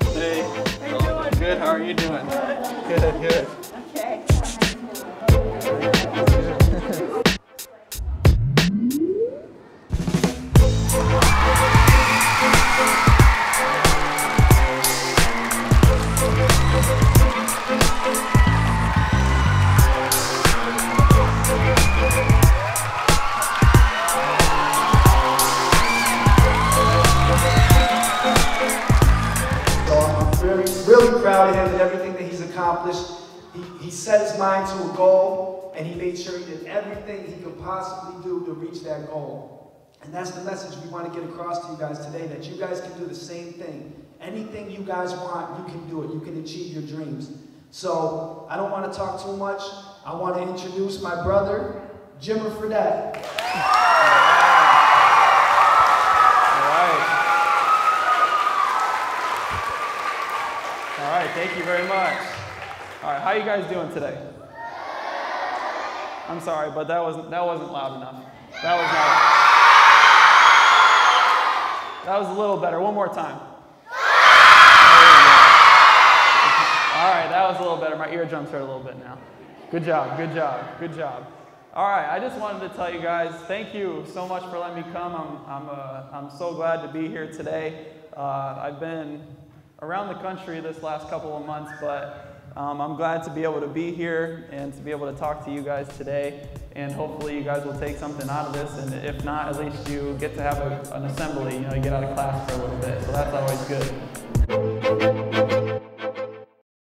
Hey. How you doing? Good. How are you doing? Good. Good. Really, really proud of him and everything that he's accomplished. He, he set his mind to a goal and he made sure he did everything he could possibly do to reach that goal. And that's the message we want to get across to you guys today that you guys can do the same thing. Anything you guys want, you can do it. You can achieve your dreams. So I don't want to talk too much. I want to introduce my brother, Jimmer Fredette. All right. All right. Thank you very much. All right. How you guys doing today? I'm sorry, but that wasn't that wasn't loud enough. That was not. That was a little better. One more time. All right, that was a little better. My eardrums hurt a little bit now. Good job, good job, good job. All right, I just wanted to tell you guys, thank you so much for letting me come. I'm, I'm, uh, I'm so glad to be here today. Uh, I've been around the country this last couple of months, but um, I'm glad to be able to be here and to be able to talk to you guys today. And hopefully you guys will take something out of this. And if not, at least you get to have a, an assembly, you know, you get out of class for a little bit. So that's always good.